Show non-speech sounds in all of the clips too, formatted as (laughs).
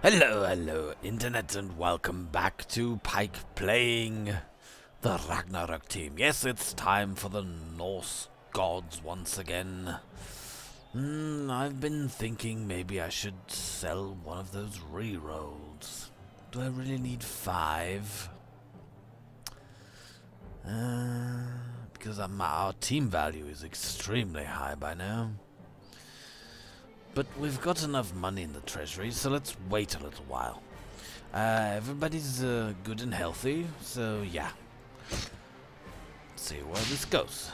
Hello, hello, Internet, and welcome back to Pike playing the Ragnarok team. Yes, it's time for the Norse gods once again. Hmm, I've been thinking maybe I should sell one of those rerolls. Do I really need five? Uh, because our team value is extremely high by now. But we've got enough money in the treasury, so let's wait a little while. Uh, everybody's uh, good and healthy, so yeah. Let's see where this goes.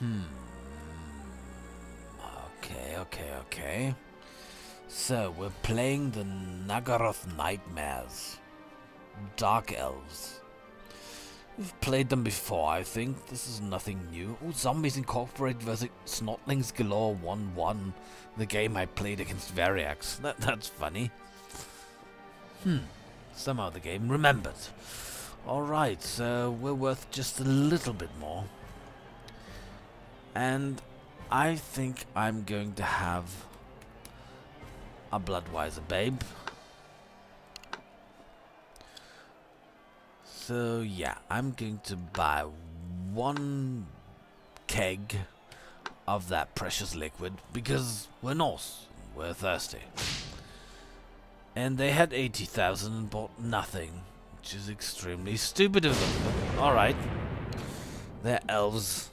Hmm. Okay, okay, okay. So, we're playing the Naggaroth Nightmares. Dark Elves. We've played them before, I think. This is nothing new. Oh, Zombies Incorporated versus Snotlings Galore 1-1. The game I played against Variax. (laughs) That, that's funny. Hmm. Somehow the game remembered. Alright, so we're worth just a little bit more. And I think I'm going to have a Bloodweiser babe. So yeah, I'm going to buy one keg of that precious liquid because we're Norse, we're thirsty. And they had 80,000 and bought nothing, which is extremely stupid of them. Alright. They're elves.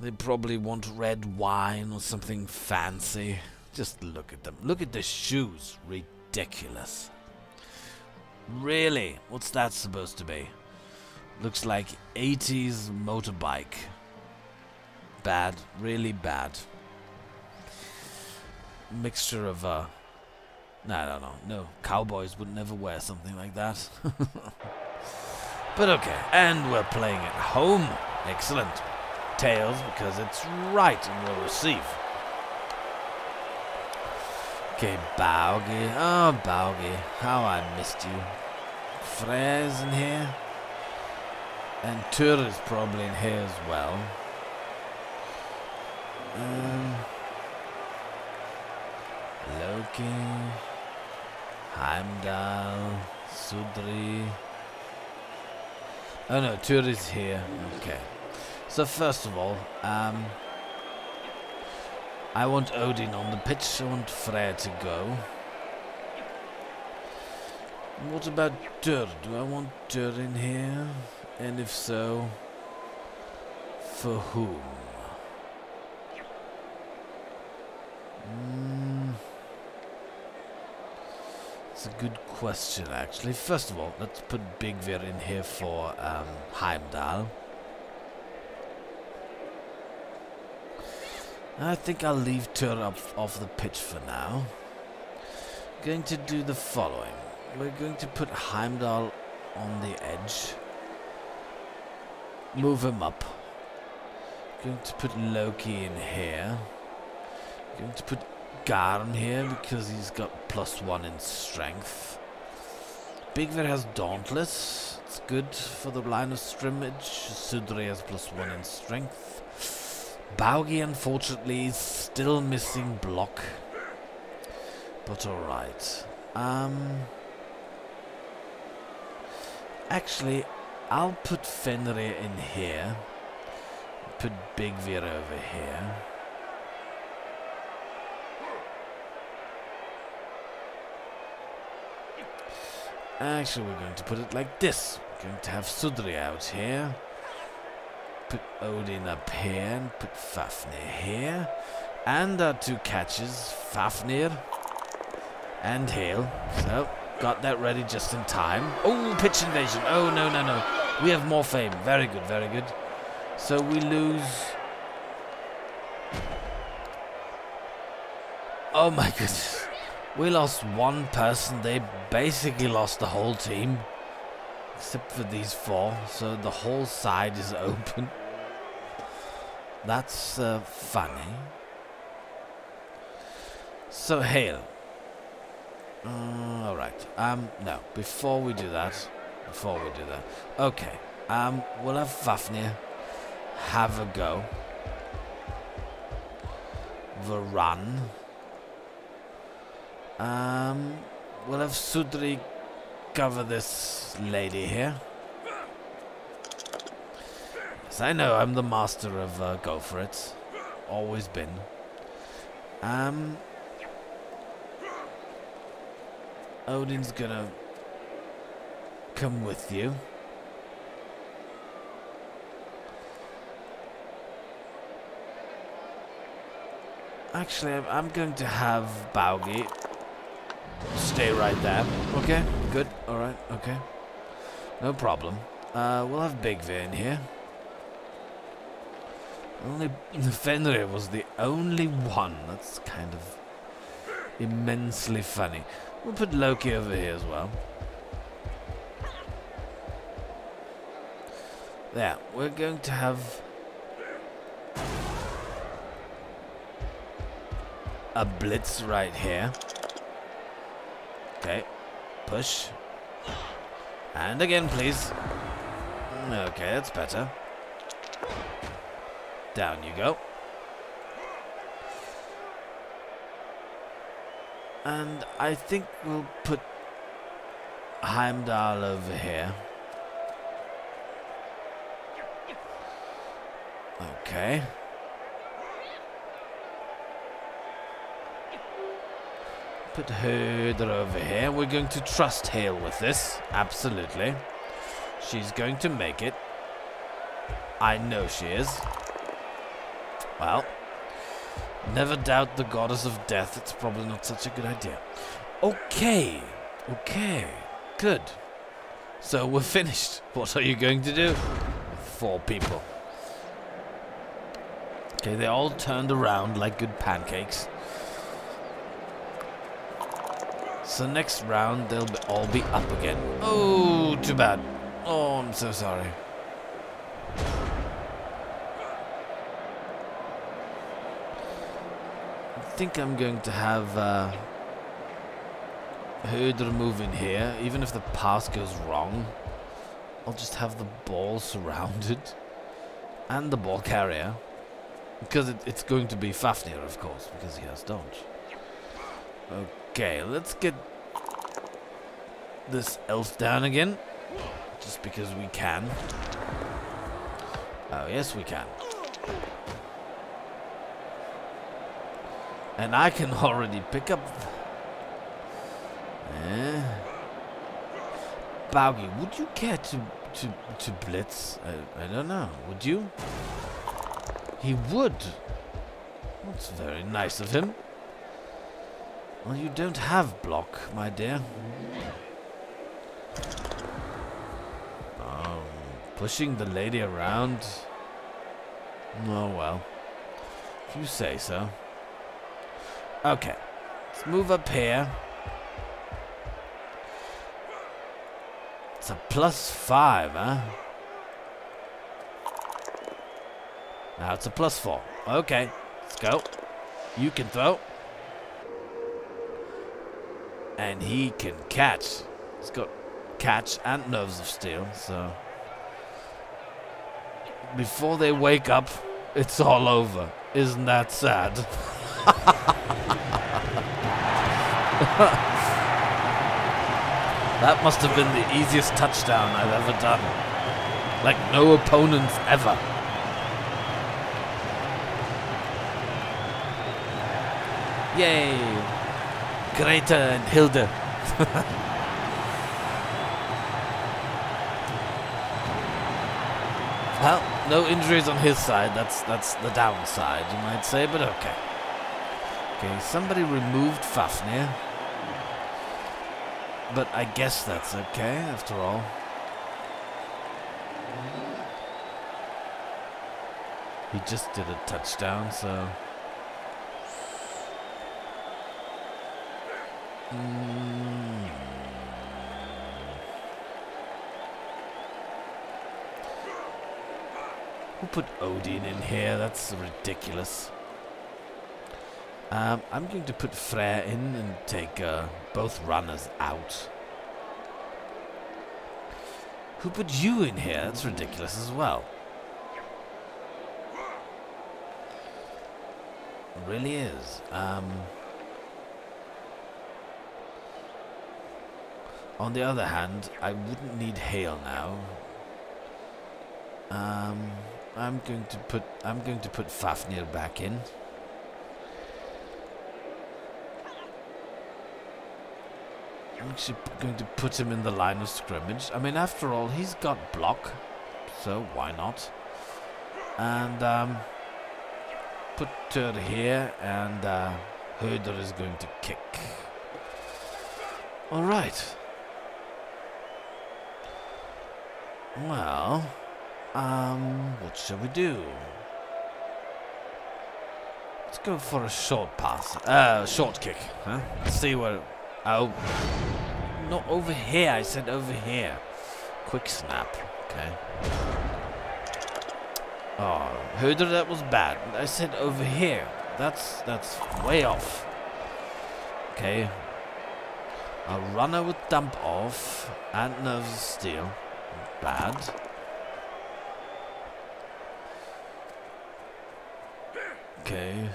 They probably want red wine or something fancy. Just look at them. Look at the shoes. Ridiculous. Really? What's that supposed to be? Looks like 80s motorbike. Bad. Really bad. Mixture of, uh... No, no, no. No. Cowboys would never wear something like that. (laughs) but okay. And we're playing at home. Excellent. Tails, because it's right and we'll receive. Okay, Baugi. Oh, Baugi. How I missed you. Frey's in here. And Tur is probably in here as well. Um, Loki. Heimdall. Sudri. Oh no, Tur is here. Okay. So first of all, um, I want Odin on the pitch. I want Freyr to go. What about Dur? Do I want Dur in here? And if so, for whom? It's a good question, actually. First of all, let's put Bigvir in here for um, Heimdall. I think I'll leave Tur up off the pitch for now. Going to do the following. We're going to put Heimdall on the edge. Move him up. Going to put Loki in here. Going to put Garm here because he's got plus one in strength. Bigvir has Dauntless. It's good for the line of scrimmage. Sudri has plus one in strength. Baugi, unfortunately, is still missing block. But alright. Um, actually, I'll put Fenrir in here. Put Big Veer over here. Actually, we're going to put it like this. We're going to have Sudri out here put Odin up here and put Fafnir here. And our two catches, Fafnir and Hale. So, got that ready just in time. Oh, pitch invasion. Oh, no, no, no. We have more fame. Very good, very good. So we lose... Oh my goodness. We lost one person. They basically lost the whole team. Except for these four. So the whole side is (laughs) open. That's uh, funny. So, Hale. Uh, Alright. Um, no. Before we do that, before we do that. Okay. Um, we'll have Fafnir have a go. Varan. Um, we'll have Sudri cover this lady here. Yes, I know I'm the master of uh, go for it. Always been. Um, Odin's gonna come with you. Actually, I'm going to have Baugi stay right there. Okay, good. Alright, okay. No problem. Uh, we'll have Big in here. Only Fenrir was the only one. That's kind of immensely funny. We'll put Loki over here as well. There, we're going to have a blitz right here. Okay, push. And again, please. Mm, okay, that's better. Down you go. And I think we'll put Heimdall over here. Okay. Put Herder over here. We're going to trust Hale with this. Absolutely. She's going to make it. I know she is. Well, never doubt the goddess of death. It's probably not such a good idea. Okay. Okay. Good. So we're finished. What are you going to do? Four people. Okay, they all turned around like good pancakes. So next round, they'll be all be up again. Oh, too bad. Oh, I'm so sorry. I think I'm going to have uh, Herder move in here. Even if the pass goes wrong, I'll just have the ball (laughs) surrounded. And the ball carrier. Because it, it's going to be Fafnir, of course, because he has dodge. Okay, let's get this elf down again. Just because we can. Oh, yes, we can. And I can (laughs) already pick up... Eh. Baugi, would you care to, to, to blitz? I, I don't know. Would you? He would. That's very nice of him. Well, you don't have block, my dear. Oh, pushing the lady around. Oh, well. If you say so. Okay. Let's move up here. It's a plus five, huh? Now it's a plus four. Okay, let's go. You can throw. And he can catch. He's got catch and nerves of steel, so... Before they wake up, it's all over. Isn't that sad? (laughs) that must have been the easiest touchdown I've ever done. Like no opponents ever. Yay! Greta and Hilda. (laughs) well, no injuries on his side. That's that's the downside, you might say, but okay. Okay, somebody removed Fafnir. But I guess that's okay, after all. He just did a touchdown, so... put Odin in here? That's ridiculous. Um, I'm going to put Freyr in and take uh, both runners out. Who put you in here? That's ridiculous as well. It really is. Um, on the other hand, I wouldn't need hail now. Um, I'm going to put I'm going to put Fafnir back in. I'm actually going to put him in the line of scrimmage. I mean, after all, he's got block, so why not? And um, put Tur here, and uh, Höder is going to kick. All right. Well, um, what shall we do? Let's go for a short pass. Uh, short kick, huh? Let's see where... Oh. Not over here, I said over here. Quick snap, okay. Oh, Höder, that was bad. I said over here. That's, that's way off. Okay. A runner with dump off and nerves steel. Bad. Okay.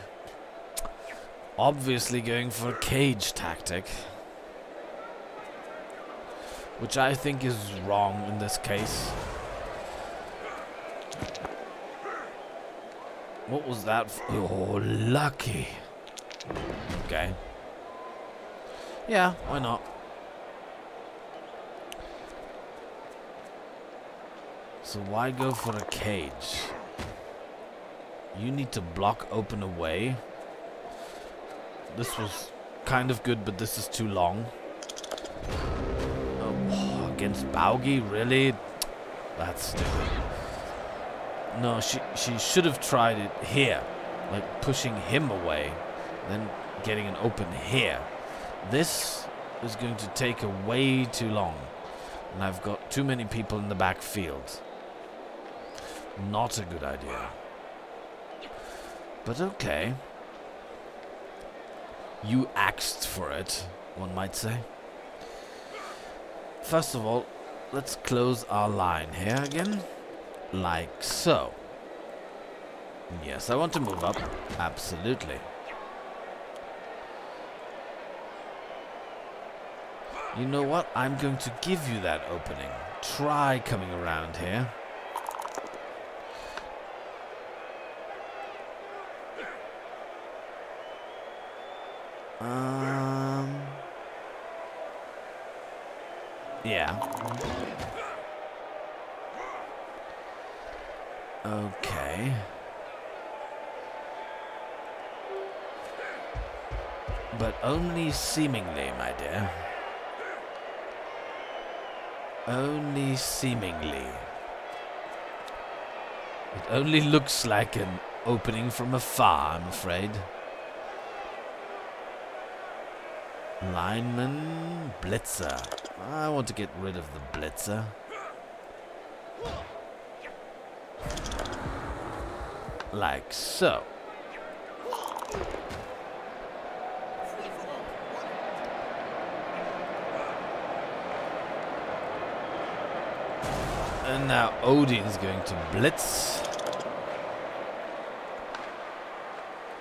Obviously going for a cage tactic. Which I think is wrong in this case. What was that? oh, lucky. Okay. Yeah, why not? So why go for a cage? You need to block open away. This was kind of good, but this is too long. Oh, against Baugi, really? That's stupid. No, she she should have tried it here, like pushing him away, then getting an open here. This is going to take a way too long, and I've got too many people in the backfield. Not a good idea. But okay. You asked for it, one might say. First of all, let's close our line here again. Like so. Yes, I want to move up. Absolutely. You know what? I'm going to give you that opening. Try coming around here. Um. Yeah. Okay. But only seemingly, my dear. Only seemingly. It only looks like an opening from afar, I'm afraid. Lineman, Blitzer. I want to get rid of the Blitzer. Like so. And now Odin's going to blitz.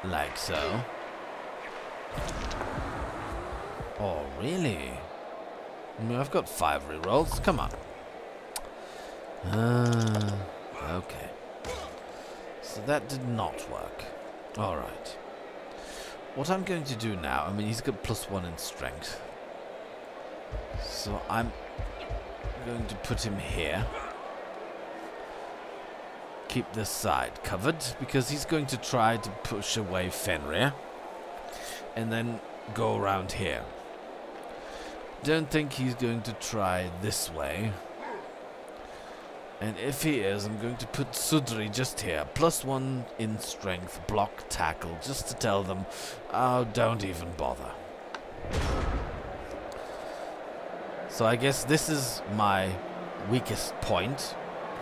Like so. Oh, really? I mean, I've got five rerolls. Come on. Uh, okay. So that did not work. Alright. What I'm going to do now, I mean, he's got plus one in strength. So I'm going to put him here. Keep this side covered, because he's going to try to push away Fenrir. And then go around here don't think he's going to try this way. And if he is, I'm going to put Sudri just here. Plus one in strength, block, tackle, just to tell them, oh, don't even bother. So I guess this is my weakest point,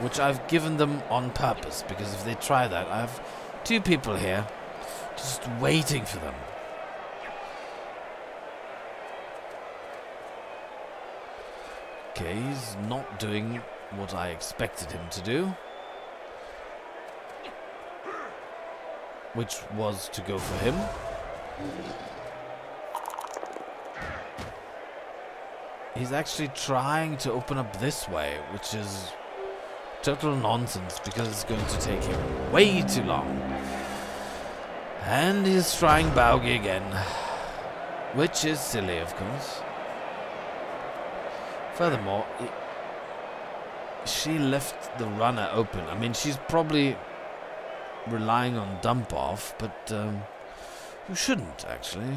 which I've given them on purpose, because if they try that, I have two people here just waiting for them. Okay, he's not doing what I expected him to do. Which was to go for him. He's actually trying to open up this way, which is total nonsense because it's going to take him way too long. And he's trying Baugi again, which is silly, of course. Furthermore, she left the runner open. I mean, she's probably relying on dump off, but um, you shouldn't actually.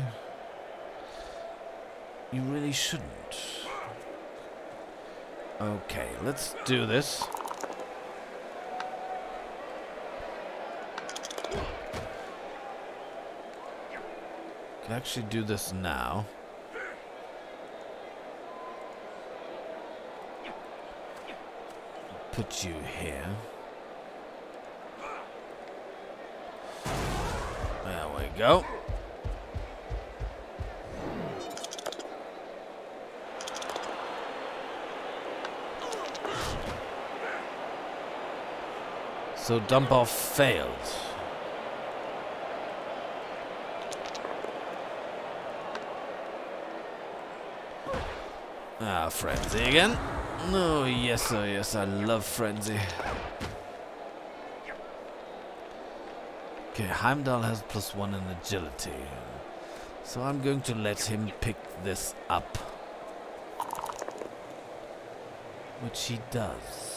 You really shouldn't. Okay, let's do this. Can actually do this now. Put you here. There we go. So dump off failed. Ah, Frenzy again. No, oh, yes, oh yes, I love Frenzy. Okay, Heimdall has plus one in agility. So I'm going to let him pick this up. Which he does.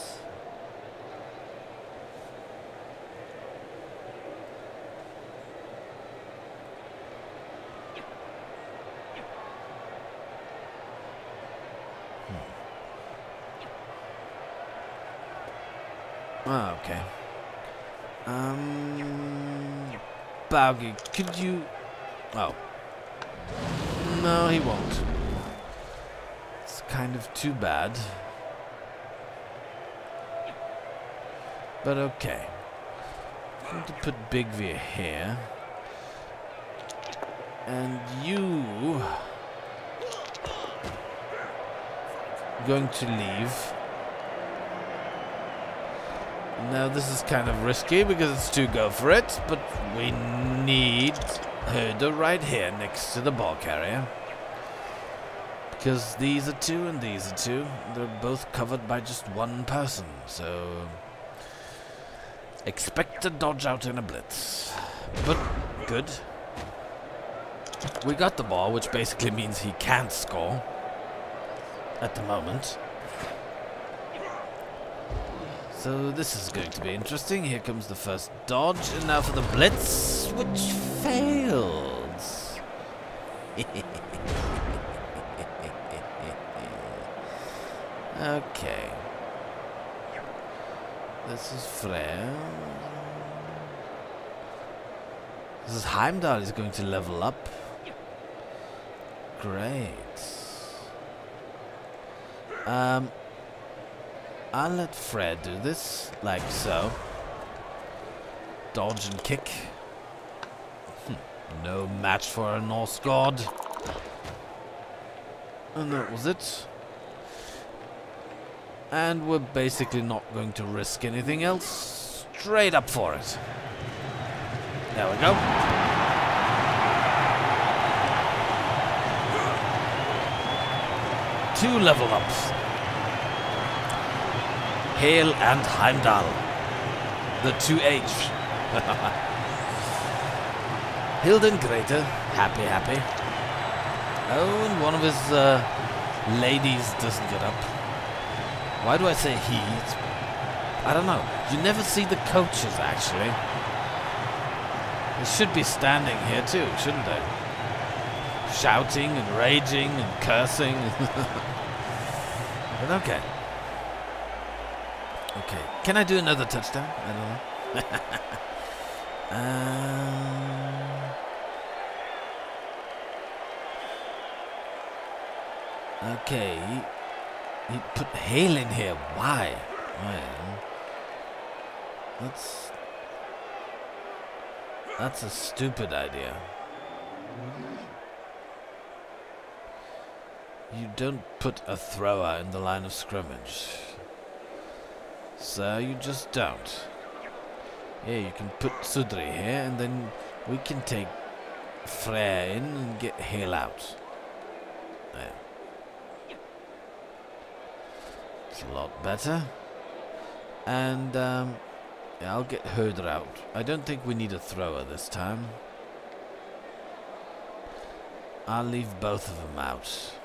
Oh, okay. Um, Could you... Oh. No, he won't. It's kind of too bad. But okay. I'm going to put Big V here. And you... Going to leave. Now this is kind of risky because it's to go for it, but we need Herder right here next to the ball carrier. Because these are two and these are two. They're both covered by just one person, so... Expect to dodge out in a blitz. But, good. We got the ball, which basically means he can't score. At the moment. So this is going to be interesting. Here comes the first dodge, and now for the blitz, which fails. (laughs) okay. This is Freyr. This is Heimdall is going to level up. Great. Um, I'll let Fred do this, like so. Dodge and kick. Hm, no match for a Norse god. And that was it. And we're basically not going to risk anything else. Straight up for it. There we go. Two level ups. Hale and Heimdall. The 2H. (laughs) Hilden Greta, happy, happy. Oh, and one of his uh, ladies doesn't get up. Why do I say he? It's, I don't know. You never see the coaches, actually. They should be standing here too, shouldn't they? Shouting and raging and cursing. (laughs) but okay. Okay. Can I do another touchdown? I don't know. (laughs) uh, okay. He, he put Hale in here. Why? Why? That's... That's a stupid idea. You don't put a thrower in the line of scrimmage. Sir. You just don't. Yeah, you can put Sudri here, and then we can take Freyr in and get Hale out. There. It's a lot better. And, um, yeah, I'll get Herder out. I don't think we need a thrower this time. I'll leave both of them out.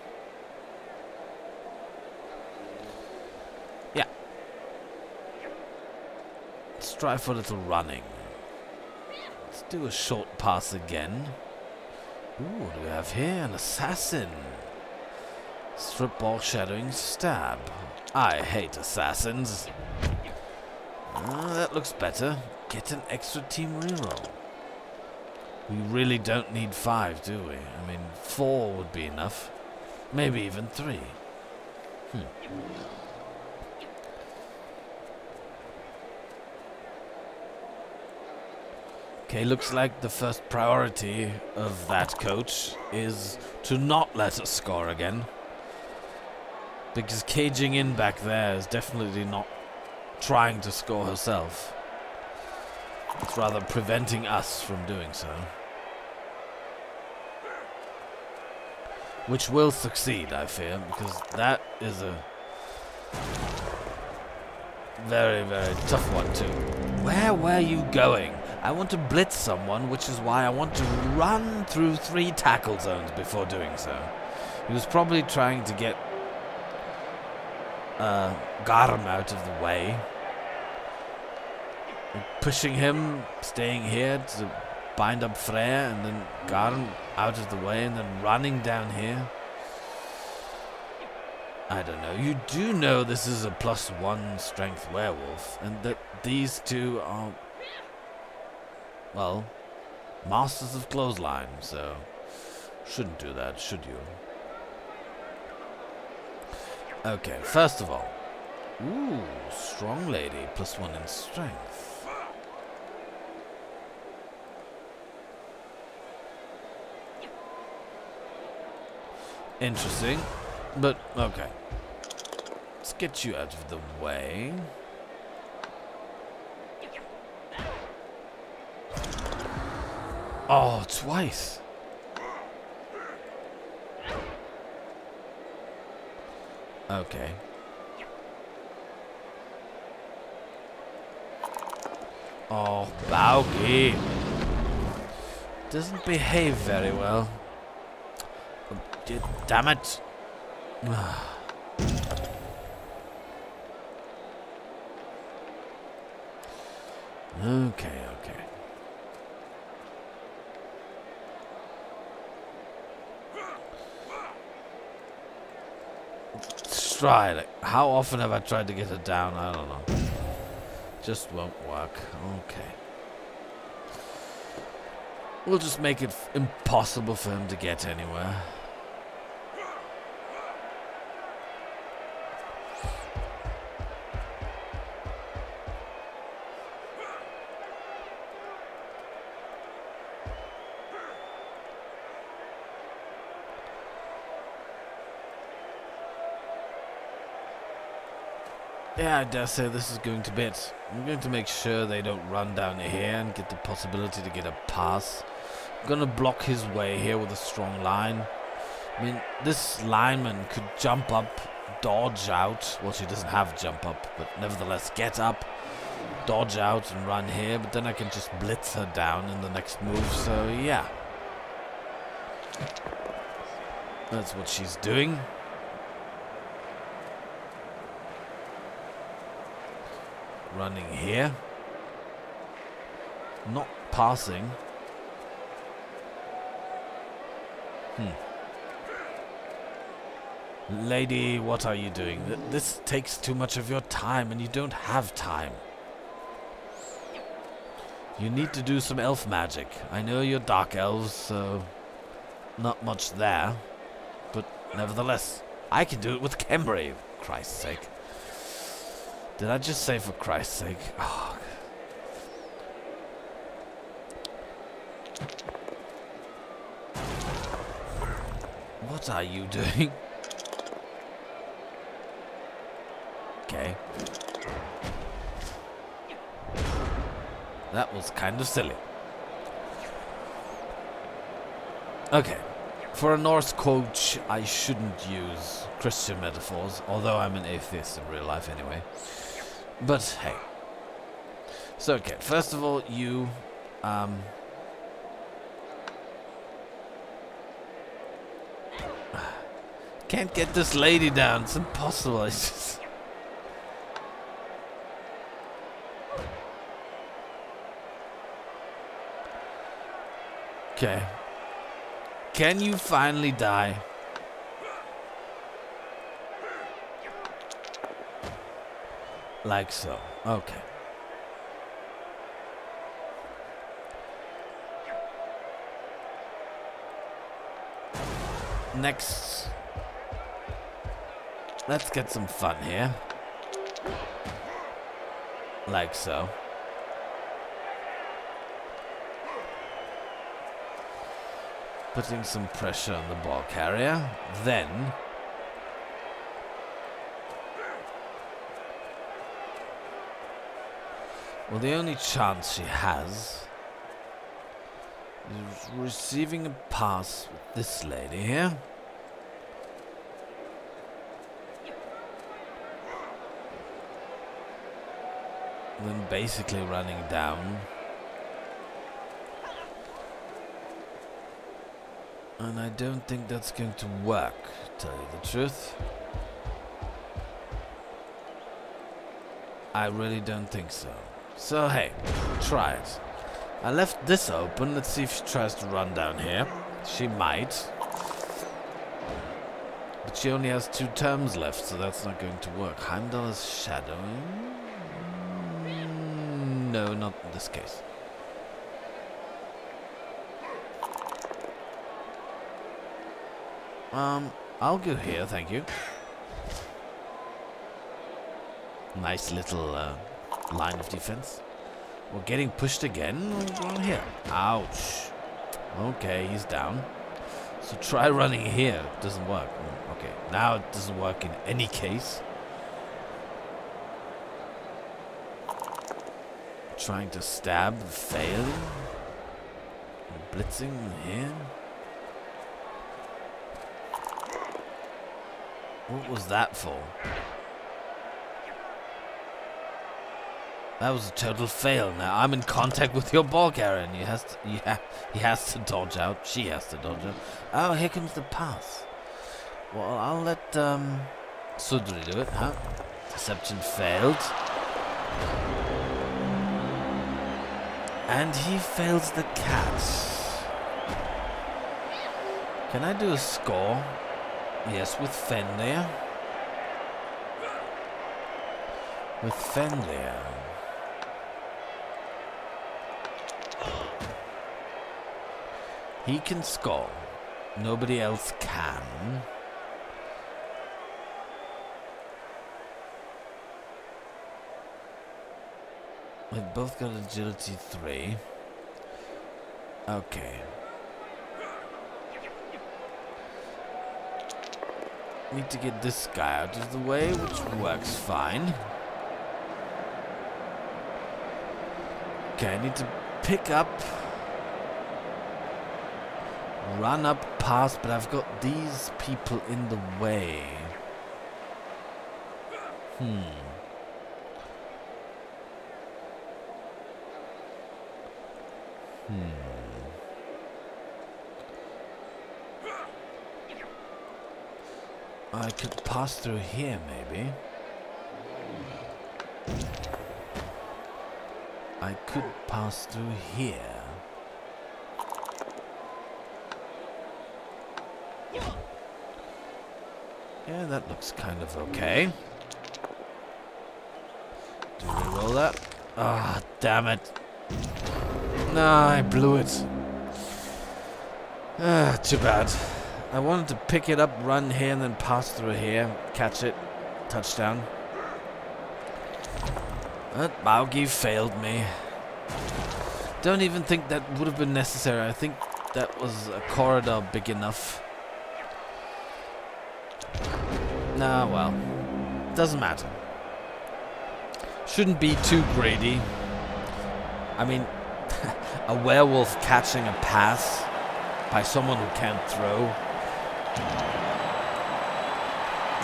Let's try for a little running. Let's do a short pass again. Ooh, what do we have here? An assassin. Strip ball shadowing stab. I hate assassins. Uh, that looks better. Get an extra team reroll. We really don't need five, do we? I mean, four would be enough. Maybe even three. Hmm. Okay, looks like the first priority of that coach is to not let us score again. Because caging in back there is definitely not trying to score herself. It's rather preventing us from doing so. Which will succeed, I fear, because that is a very, very tough one too. Where were you going? I want to blitz someone, which is why I want to run through three tackle zones before doing so. He was probably trying to get uh, Garm out of the way, pushing him, staying here to bind up Freya, and then Garm out of the way, and then running down here. I don't know. You do know this is a plus one strength werewolf, and that these two are, well, masters of clothesline, so shouldn't do that, should you? Okay, first of all, ooh, strong lady, plus one in strength. Interesting. But, okay. Let's get you out of the way. Oh, twice. Okay. Oh, Baugi. Doesn't behave very well. Damn it. (sighs) okay, okay. Let's try it. How often have I tried to get it down? I don't know. Just won't work. Okay. We'll just make it impossible for him to get anywhere. I dare say this is going to be it. I'm going to make sure they don't run down here and get the possibility to get a pass. I'm going to block his way here with a strong line. I mean, this lineman could jump up, dodge out. Well, she doesn't have jump up, but nevertheless, get up, dodge out and run here. But then I can just blitz her down in the next move. So, yeah. That's what she's doing. Running here. Not passing. Hmm. Lady, what are you doing? This takes too much of your time and you don't have time. You need to do some elf magic. I know you're dark elves, so not much there. But nevertheless, I can do it with Khemri, Christ's sake. Did I just say for Christ's sake? Oh. What are you doing? Okay. That was kind of silly. Okay. For a Norse coach, I shouldn't use Christian metaphors, although I'm an atheist in real life anyway. But hey. So, okay, first of all, you, um... Can't get this lady down, it's impossible, it's just... Okay. Can you finally die? Like so. Okay. Next. Let's get some fun here. Like so. Putting some pressure on the ball carrier. Then... Well, the only chance she has is receiving a pass with this lady here. then basically running down. And I don't think that's going to work, tell you the truth. I really don't think so. So hey, try it. I left this open. Let's see if she tries to run down here. She might. But she only has two terms left, so that's not going to work. Heimdall is shadowing. No, not in this case. Um, I'll go here, thank you. Nice little uh, line of defense. We're getting pushed again. We're here. Ouch. Okay, he's down. So try running here. Doesn't work. Okay, now it doesn't work in any case. Trying to stab, failing. Blitzing here. What was that for? That was a total fail. Now I'm in contact with your ball carrier, and he has to, he, he has to dodge out. She has to dodge out. Oh, here comes the pass. Well, I'll let um, Sudri do it, huh? Deception failed. And he fails the catch. Can I do a score? Yes, with Fenrir. With Fenrir. He can score. Nobody else can. We've both got agility 3. Okay. Need to get this guy out of the way, which works fine. Okay, I need to pick up run up past, but I've got these people in the way. Hmm. Hmm. I could pass through here, maybe. I could pass through here. Yeah, that looks kind of okay. Do we roll that? Ah, oh, damn it. Nah, I blew it. Ah, too bad. I wanted to pick it up, run here, and then pass through here. Catch it. Touchdown. But Baugi failed me. Don't even think that would have been necessary. I think that was a corridor big enough. Nah, well. Doesn't matter. Shouldn't be too greedy. I mean, (laughs) a werewolf catching a pass by someone who can't throw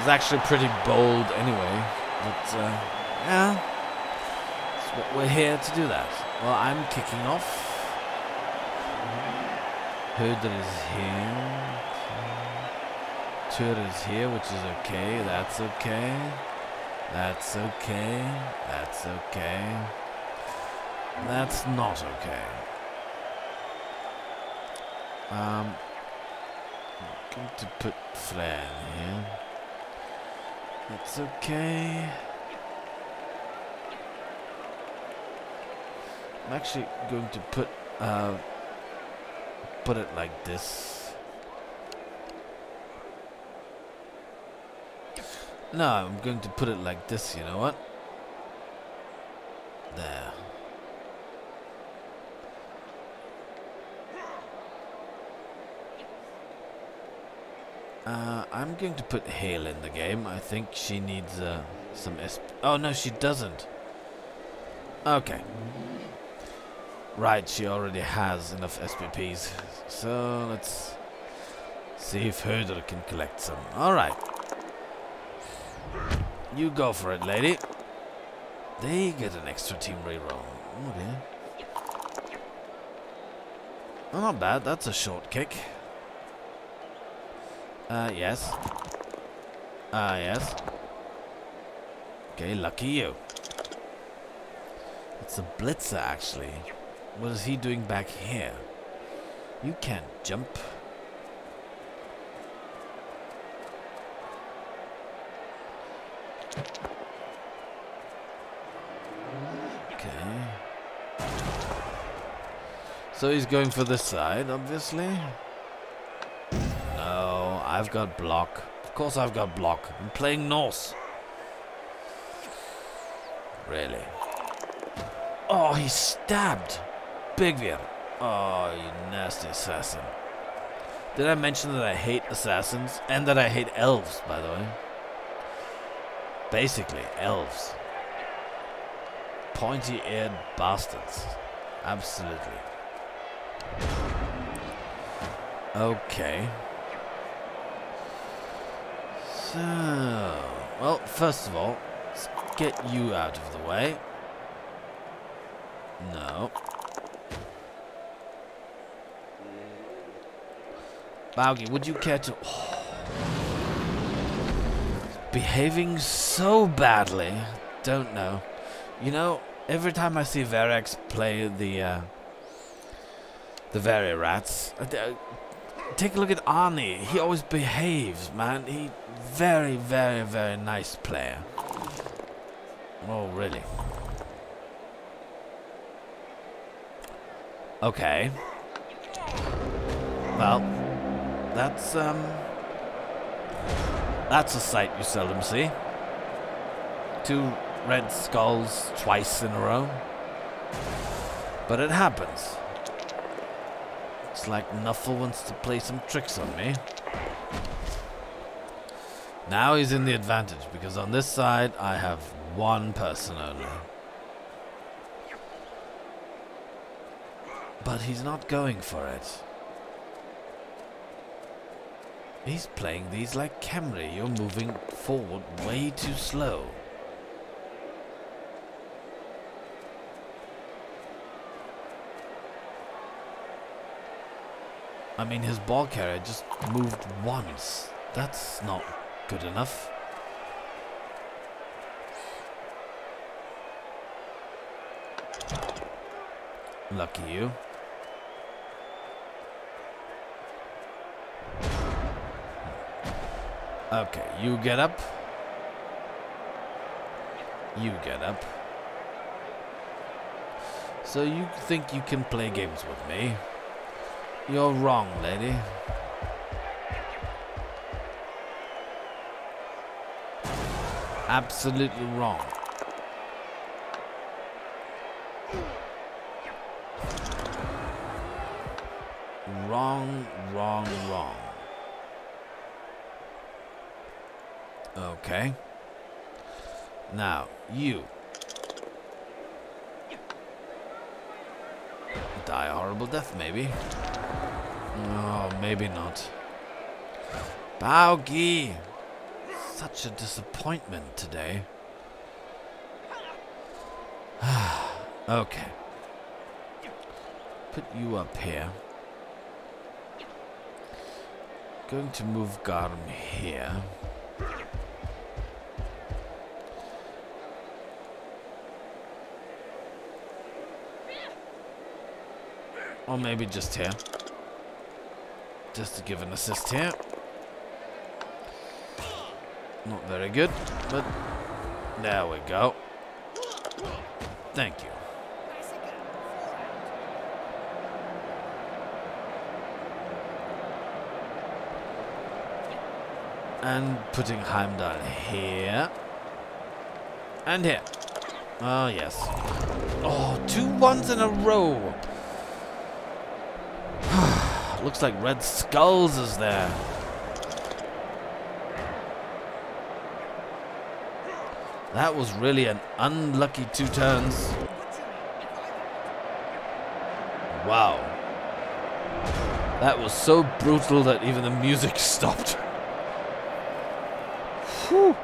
is actually pretty bold anyway. But, uh, yeah, what we're here to do that. Well, I'm kicking off. Herder is here. Tur is here, which is okay. That's okay. That's okay. That's okay. That's not okay. Um, going to put Flair here. That's okay. I'm actually going to put uh, put it like this. No, I'm going to put it like this, you know what? There. Uh, I'm going to put Hale in the game. I think she needs uh, some SP. Oh, no, she doesn't. Okay. Right, she already has enough SPPs. So, let's see if Herder can collect some. Alright. You go for it, lady. They get an extra team reroll. Okay. Not bad. That's a short kick. Uh, yes. Ah, uh, yes. Okay, lucky you. It's a blitzer, actually. What is he doing back here? You can't jump. Okay. So he's going for this side, obviously. I've got block. Of course I've got block. I'm playing Norse. Really? Oh, he stabbed. Bigvir. Oh, you nasty assassin. Did I mention that I hate assassins? And that I hate elves, by the way? Basically, elves. Pointy-eared bastards. Absolutely. Okay. So, well, first of all, let's get you out of the way. No. Baugi, would you care to... Oh. (sighs) Behaving so badly. Don't know. You know, every time I see Verex play the... Uh, the Very Rats, uh, take a look at Arnie. He always behaves, man. He very, very, very nice player. Oh, really? Okay. Well, that's, um... That's a sight you seldom see. Two red skulls twice in a row. But it happens. It's like Nuffle wants to play some tricks on me. Now he's in the advantage because on this side I have one person only. But he's not going for it. He's playing these like Khemri. You're moving forward way too slow. I mean, his ball carrier just moved once. That's not good enough. Lucky you. Okay, you get up. You get up. So you think you can play games with me? You're wrong, lady. Absolutely wrong. Wrong, wrong, wrong. Okay. Now, you. die a horrible death, maybe. Oh, maybe not. Baugi! Such a disappointment today. (sighs) okay. Put you up here. Going to move Garm here. Or maybe just here. Just to give an assist here. Not very good, but there we go. Thank you. And putting Heimdall here. And here. Oh, yes. Oh, two ones in a row. (sighs) Looks like Red Skulls is there. That was really an unlucky two turns. Wow. That was so brutal that even the music (laughs) stopped. Whew.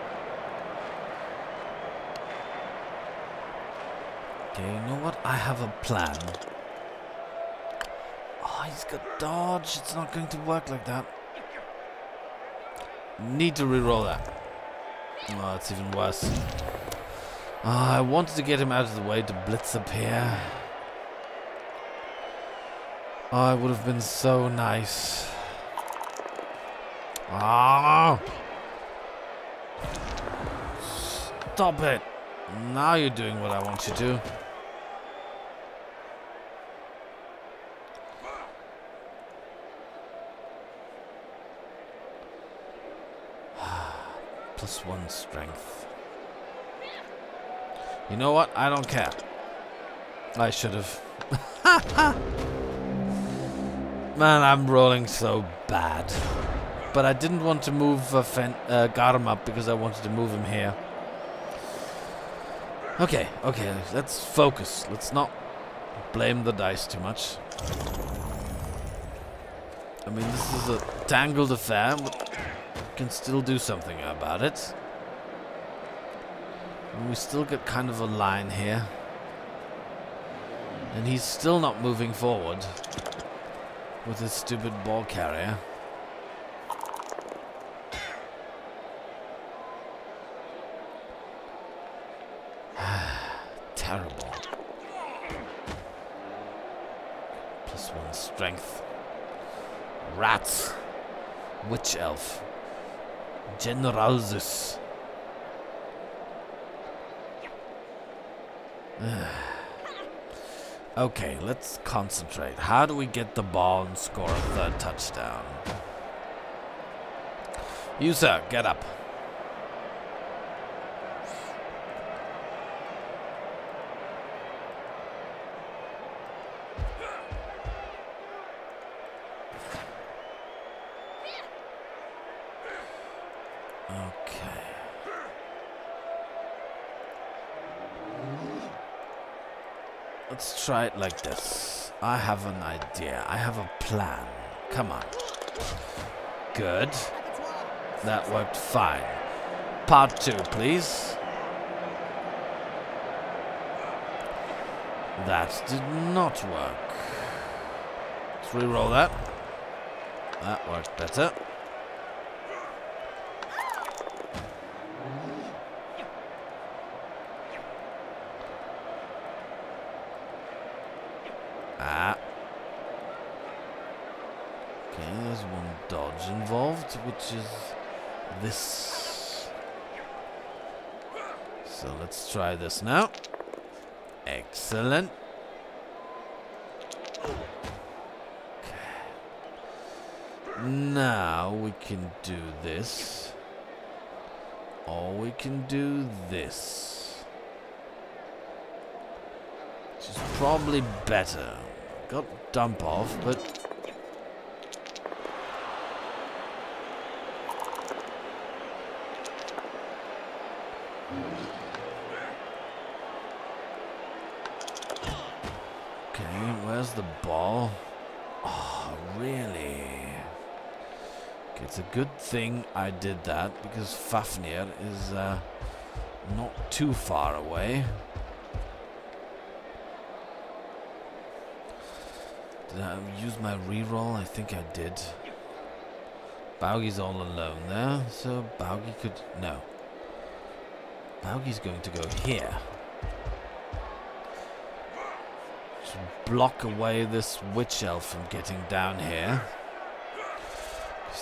Okay, you know what? I have a plan. Oh, he's got dodge. It's not going to work like that. Need to reroll that. Oh, it's even worse. Oh, I wanted to get him out of the way to blitz up here. Oh, it would have been so nice. Ah! Stop it! Now you're doing what I want you to. Plus one strength. You know what? I don't care. I should have. (laughs) Man, I'm rolling so bad. But I didn't want to move uh, uh, Garm up because I wanted to move him here. Okay, okay, let's focus. Let's not blame the dice too much. I mean, this is a tangled affair, can still do something about it. And we still get kind of a line here. And he's still not moving forward with his stupid ball carrier. (sighs) Terrible. Plus one strength. Rats. Witch elf. Generalzus. (sighs) okay, let's concentrate. How do we get the ball and score a third touchdown? You, sir, get up. Try it like this. I have an idea. I have a plan. Come on. Good. That worked fine. Part two, please. That did not work. Let's re-roll that. That worked better. Ah. Okay, there's one dodge involved, which is this. So let's try this now. Excellent. Okay. Now we can do this. Or we can do this. Which is probably better. Got dump off, but... Okay, where's the ball? Oh, really? Okay, it's a good thing I did that because Fafnir is uh, not too far away. Did I use my reroll? I think I did. Baugi's all alone there, so Baugi could... No. Baugi's going to go here. Block away this witch elf from getting down here.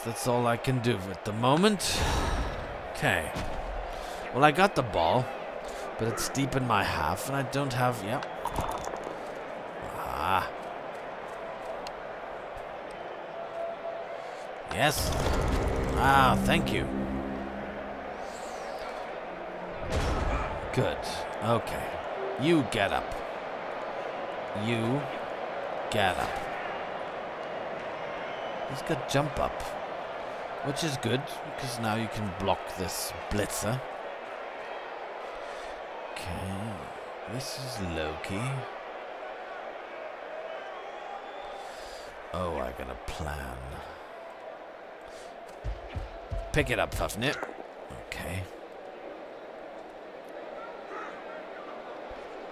That's all I can do at the moment. Okay. Well, I got the ball, but it's deep in my half, and I don't have... Yep. Ah. Yes. Ah, thank you. Good. Okay. You get up. You get up. He's got jump up. Which is good, because now you can block this blitzer. Okay. This is Loki. Oh, I got a plan. Pick it up, Fafnir. Okay.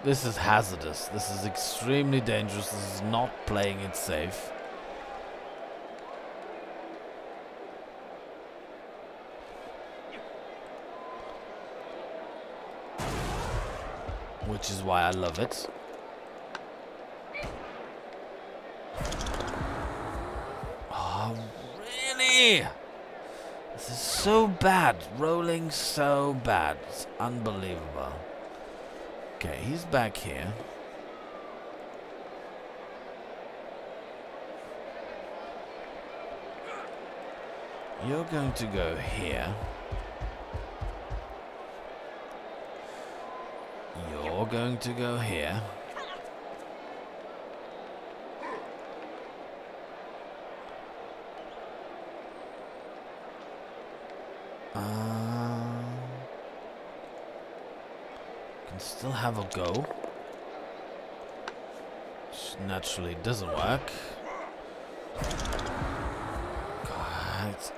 This is hazardous. This is extremely dangerous. This is not playing it safe. Which is why I love it. Oh, really? This is so bad. Rolling so bad. It's unbelievable. Okay, he's back here. You're going to go here. You're going to go here. Uh, can still have a go. Which naturally doesn't work. God, it's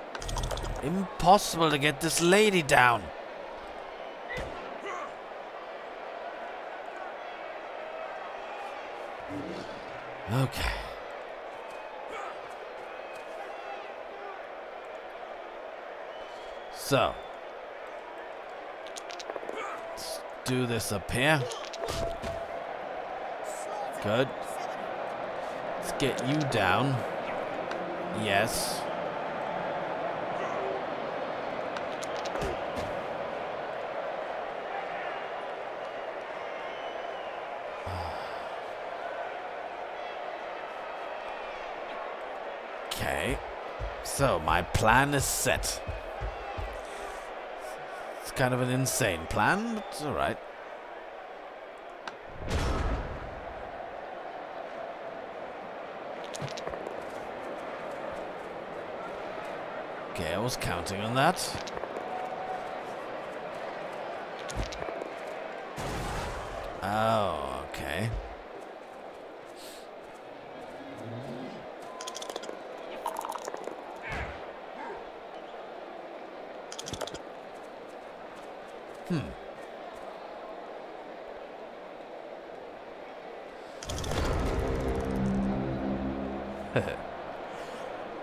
impossible to get this lady down. Okay. So. Let's do this up here. Good. Let's get you down. Yes. So, my plan is set. It's kind of an insane plan, but it's alright. Okay, I was counting on that. Oh, okay. Hmm.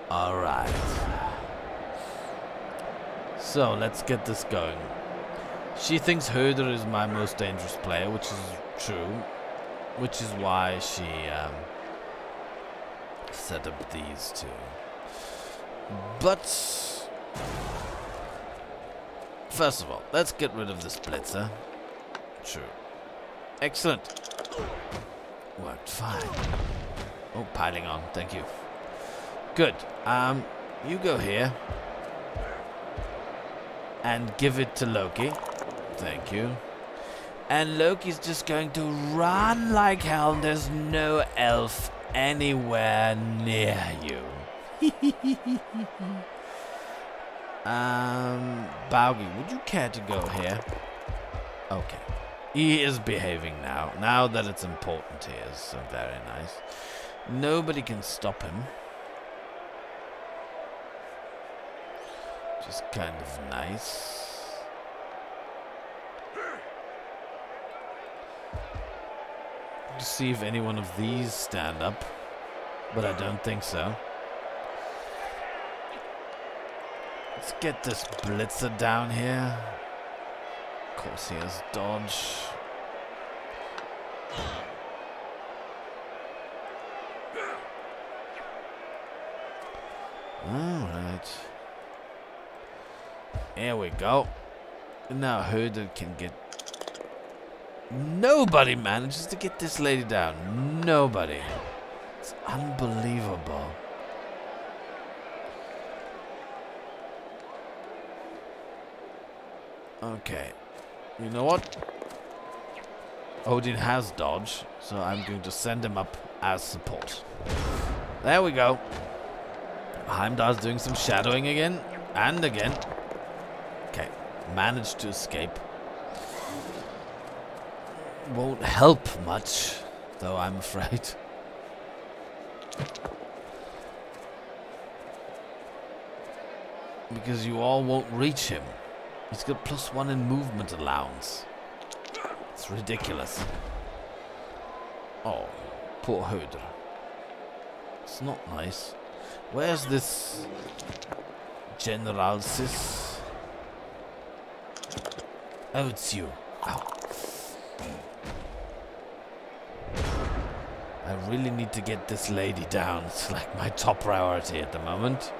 All right. So let's get this going. She thinks Herder is my most dangerous player, which is true. Which is why she um, set up these two. But First of all, let's get rid of this blitzer. True. Excellent. Worked fine. Oh, piling on. Thank you. Good. Um, you go here. And give it to Loki. Thank you. And Loki's just going to run like hell. There's no elf anywhere near you. (laughs) Um, Baugi, would you care to go here? Okay. He is behaving now. Now that it's important, he is. So very nice. Nobody can stop him. Just kind of nice. To see if any one of these stand up. But I don't think so. Let's get this blitzer down here. Of course he has dodge. Alright. Here we go. And now Herder can get... Nobody manages to get this lady down. Nobody. It's unbelievable. Okay. You know what? Odin has dodge, so I'm going to send him up as support. There we go. Heimdall's doing some shadowing again. And again. Managed to escape. Won't help much, though I'm afraid. (laughs) Because you all won't reach him. He's got plus one in movement allowance. It's ridiculous. Oh, poor Hoder. It's not nice. Where's this Generalsis? Oh, it's you. Ow. I really need to get this lady down. It's like my top priority at the moment.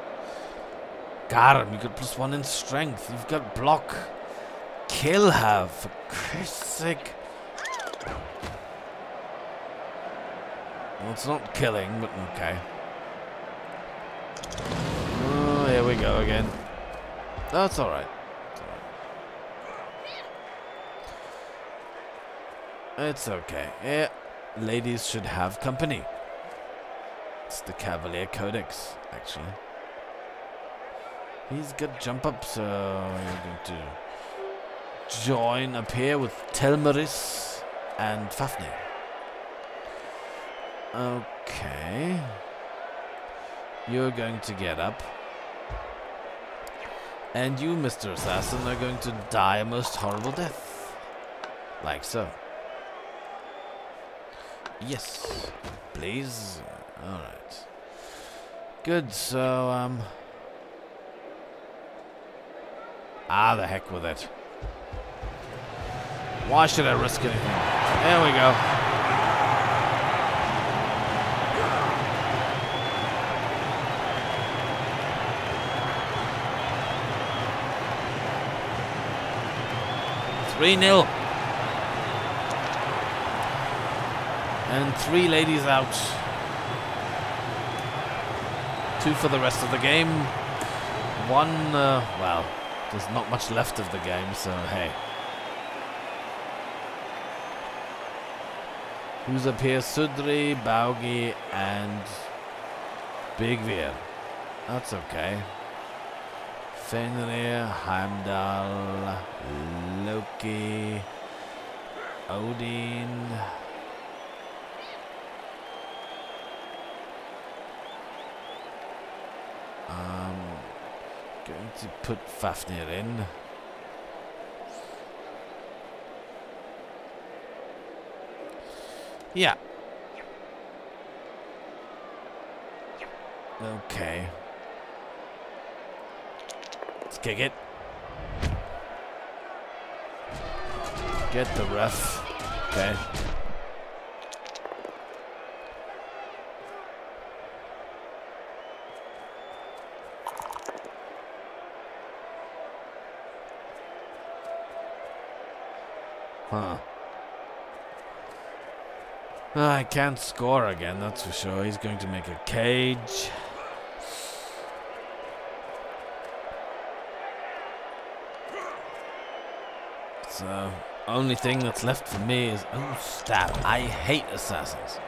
Him. You got plus one in strength. You've got block. Kill her, for Christ's sake. Well, it's not killing, but okay. Oh, here we go again. That's alright. It's okay. Yeah, ladies should have company. It's the Cavalier Codex, actually. He's got jump up, so you're going to join up here with Telmaris and Fafnir. Okay. You're going to get up. And you, Mr. Assassin, are going to die a most horrible death. Like so. Yes. Please. Alright. Good, so, um... Ah, the heck with it. Why should I risk anything? There we go. Three nil. And three ladies out. Two for the rest of the game. One, uh, well, there's not much left of the game, so hey. Who's up here? Sudri, Baugi, and Bigvir. That's okay. Fenrir, Heimdall, Loki, Odin. Um, Going to put Fafnir in. Yeah. Okay. Let's kick it. Get the ref. Okay. Huh. I can't score again, that's for sure. He's going to make a cage. So, only thing that's left for me is... Oh, stab. I hate assassins.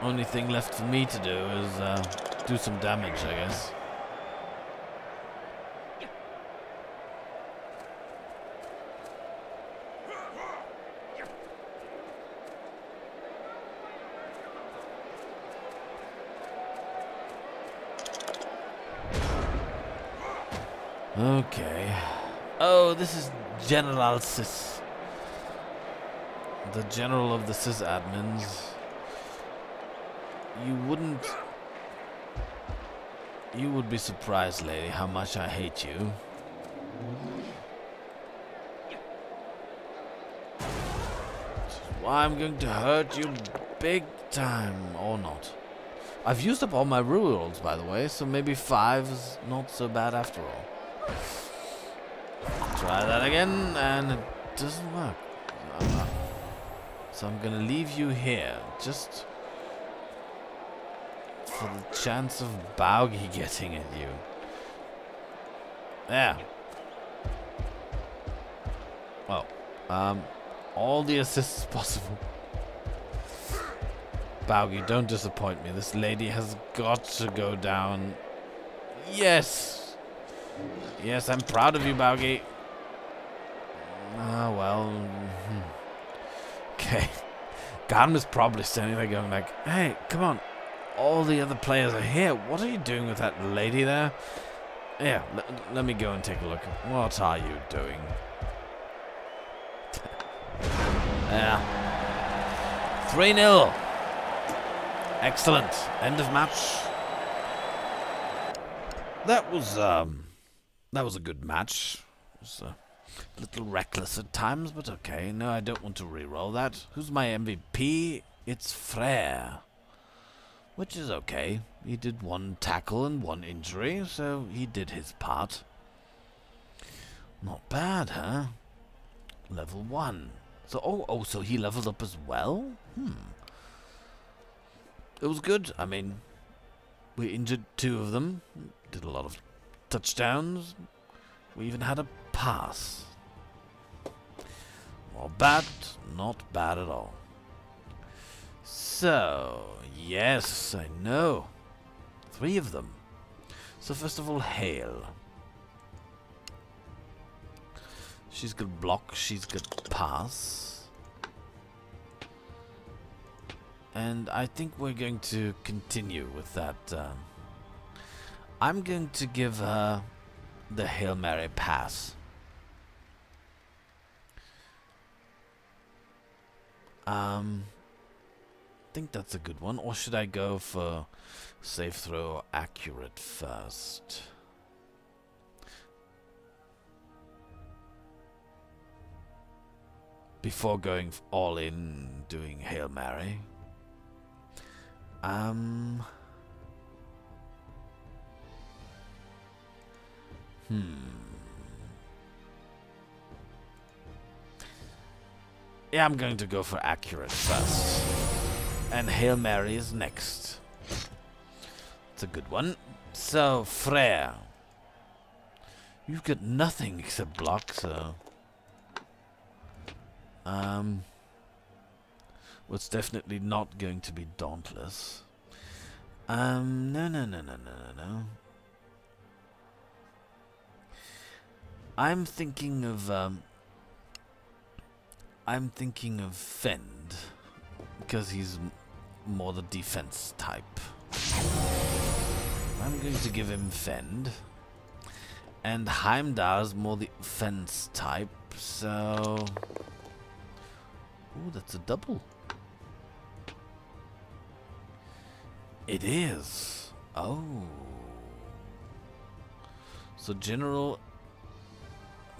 Only thing left for me to do is uh, do some damage, I guess. Okay. Oh, this is General Sis. The general of the sysadmins. You wouldn't... You would be surprised, lady, how much I hate you. Why I'm going to hurt you big time, or not. I've used up all my rules, by the way, so maybe five is not so bad after all. Try that again, and it doesn't work. So I'm gonna leave you here, just for the chance of Baugi getting at you. There. Well, um, all the assists possible. Baugi, don't disappoint me. This lady has got to go down. Yes! Yes, I'm proud of you, Baugi. Ah, well. Hmm. Okay. Garm is probably standing there going like, Hey, come on. All the other players are here. What are you doing with that lady there? Yeah, let me go and take a look. What are you doing? (laughs) yeah. 3-0. Excellent. End of match. That was, um, that was a good match. It was a little reckless at times, but okay. No, I don't want to re-roll that. Who's my MVP? It's Freyr. Which is okay. He did one tackle and one injury, so he did his part. Not bad, huh? Level 1. So, oh, oh, so he leveled up as well? Hmm. It was good. I mean, we injured two of them. Did a lot of touchdowns. We even had a pass. Well, bad, not bad at all. So, yes, I know. Three of them. So first of all, Hale. She's good block, she's good pass. And I think we're going to continue with that. Um, I'm going to give her the Hail Mary pass. Um, I think that's a good one. Or should I go for safe throw accurate first? Before going all in doing Hail Mary. Um... Hmm. Yeah, I'm going to go for accurate first. And Hail Mary is next. It's a good one. So, Freyr. You've got nothing except block, so... Um... Well, it's definitely not going to be Dauntless. Um, no, no, no, no, no, no, no. I'm thinking of, um, I'm thinking of Fend, because he's more the defense type. I'm going to give him Fend. And Heimdall's more the offense type, so... Ooh, that's a double. It is. Oh. So General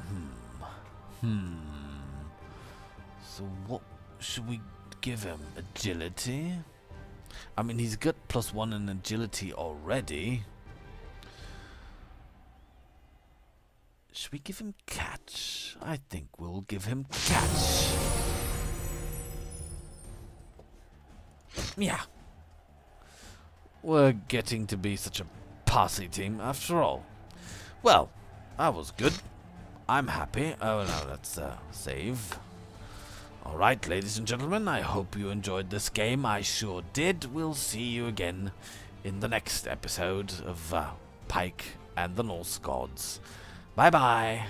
Hmm. Hmm. So what should we give him? Agility? I mean, he's got plus one in agility already. Should we give him catch? I think we'll give him catch. Yeah. We're getting to be such a posse team after all. Well, that was good. I'm happy. Oh no, let's uh, save. Alright, ladies and gentlemen, I hope you enjoyed this game. I sure did. We'll see you again in the next episode of uh, Pike and the Norse Gods. Bye bye.